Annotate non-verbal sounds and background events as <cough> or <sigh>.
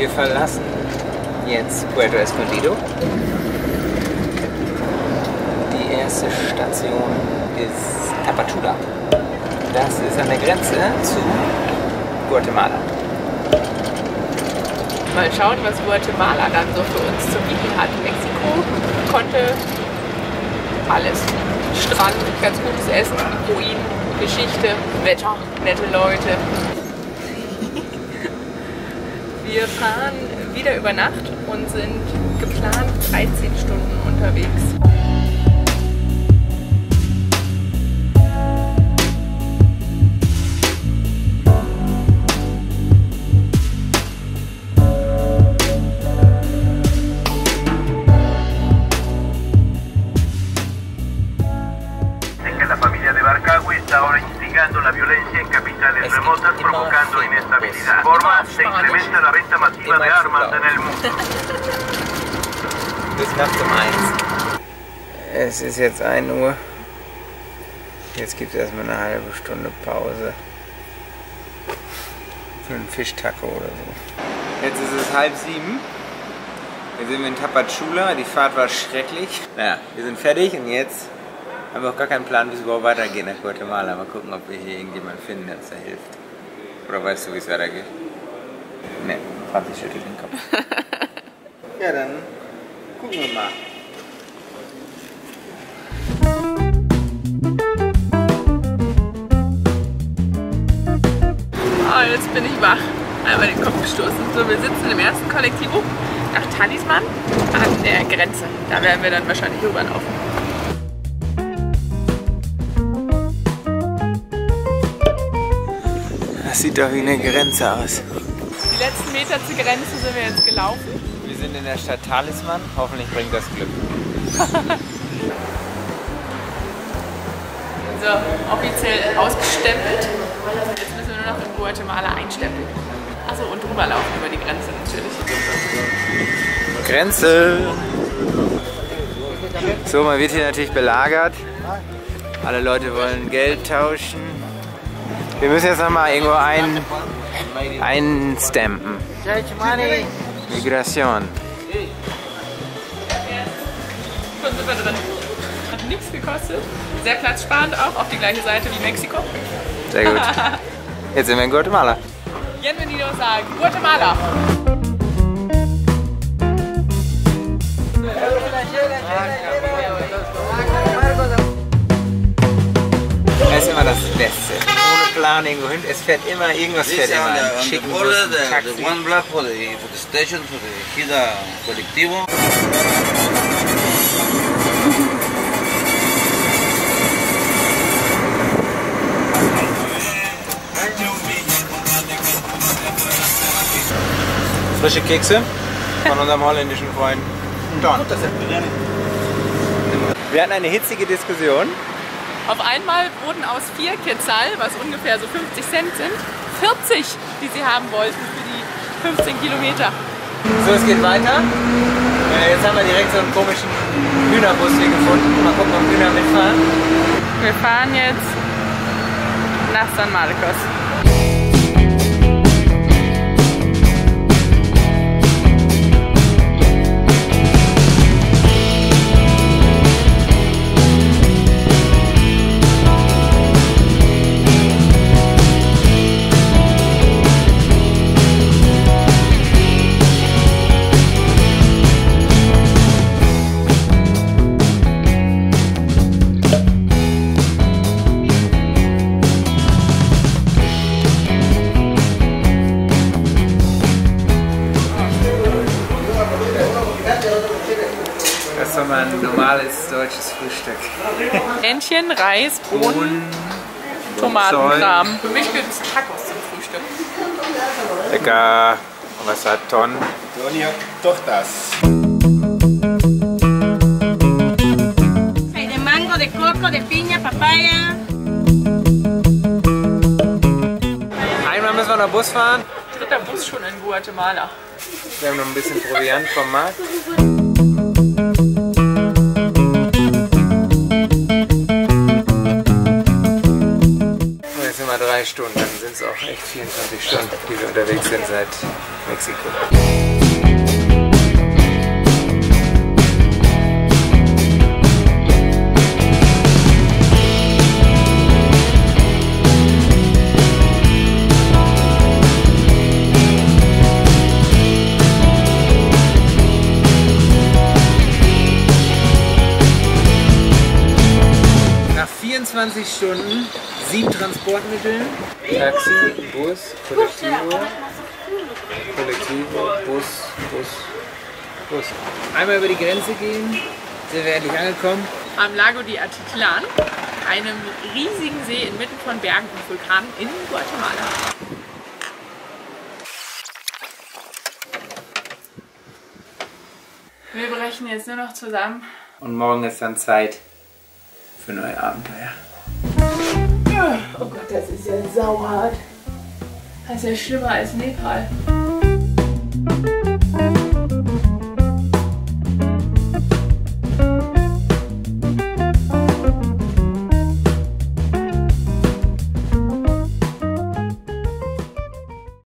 Wir verlassen jetzt Puerto Escondido. Die erste Station ist Tapachula. Das ist an der Grenze zu Guatemala. Mal schauen, was Guatemala dann so für uns zu bieten hat. Mexiko konnte alles. Strand, ganz gutes Essen, Ruinen, Geschichte, Wetter, nette Leute. Wir fahren wieder über Nacht und sind geplant 13 Stunden unterwegs. Violencia en capitales Es que remotas, provocando inestabilidad. Forma se incrementa la venta masiva de armas en el mundo. Bis nachts um eins. Es ist jetzt 1 Uhr. Jetzt gibt es erstmal eine halbe Stunde Pause. Für einen Fischtaco oder so. Jetzt ist es halb sieben. Wir sind in Tapachula. Die Fahrt war schrecklich. Naja, wir sind fertig und jetzt haben wir auch gar keinen Plan, wie es überhaupt weitergeht nach Guatemala. Mal gucken, ob wir hier irgendjemanden finden, der uns da hilft. Oder weißt du, wie es weitergeht? Ne, Franzi schüttelt den Kopf. <laughs> ja, dann gucken wir mal. Oh, jetzt bin ich wach. Einmal den Kopf gestoßen. So, wir sitzen im ersten Kollektivo nach Talisman an der Grenze. Da werden wir dann wahrscheinlich rüberlaufen. Das sieht doch wie eine Grenze aus. Die letzten Meter zur Grenze sind wir jetzt gelaufen. Wir sind in der Stadt Talisman. Hoffentlich bringt das Glück. <laughs> So, offiziell ausgestempelt. Jetzt müssen wir nur noch in Guatemala einstempeln. Achso, und rüberlaufen über die Grenze natürlich. Grenze! So, man wird hier natürlich belagert. Alle Leute wollen Geld tauschen. Wir müssen jetzt nochmal irgendwo ein, einstampen. Migration. Hat nichts gekostet. Sehr platzsparend auch, auf die gleiche Seite wie Mexiko. Sehr gut. <laughs> Jetzt sind wir in Guatemala. Bienvenido sagen. Guatemala. Das ist immer das Beste. Plan irgendwo hin. Es fährt immer, irgendwas This fährt immer. the, schicken Bus, the, Taxi. one block for the, for the station, for the Hida Colectivo. Frische Kekse von unserem holländischen Freund Don. Wir hatten eine hitzige Diskussion. Auf einmal wurden aus 4 Quetzal, was ungefähr so 50 Cent sind, 40, die sie haben wollten für die 15 Kilometer. So, es geht weiter. Äh, jetzt haben wir direkt so einen komischen Hühnerbus hier gefunden. Mal gucken, ob Hühner mitfahren. Wir fahren jetzt nach San Marcos. Das ist doch mal ein normales deutsches Frühstück. Hähnchen, Reis, Bohnen, Tomatenkram. Für mich gibt es Tacos zum Frühstück. Lecker. Was hat Ton? Hay de mango, de coco, de piña, papaya. Einmal müssen wir noch Bus fahren. Dritter Bus schon in Guatemala. Wir haben noch ein bisschen Proviant vom Markt. Drei Stunden, dann sind es auch echt 24 Stunden, die wir unterwegs sind seit Mexiko. Nach 24 Stunden, sieben Transportmitteln, Taxi, Bus, Kollektivo, Kollektivo, Bus, Bus, Bus. Einmal über die Grenze gehen, sind wir endlich angekommen. Am Lago di Atitlan, einem riesigen See inmitten von Bergen und Vulkanen in Guatemala. Wir brechen jetzt nur noch zusammen. Und morgen ist dann Zeit für neue Abenteuer. Oh Gott, das ist ja sauhart. Das ist ja schlimmer als Nepal.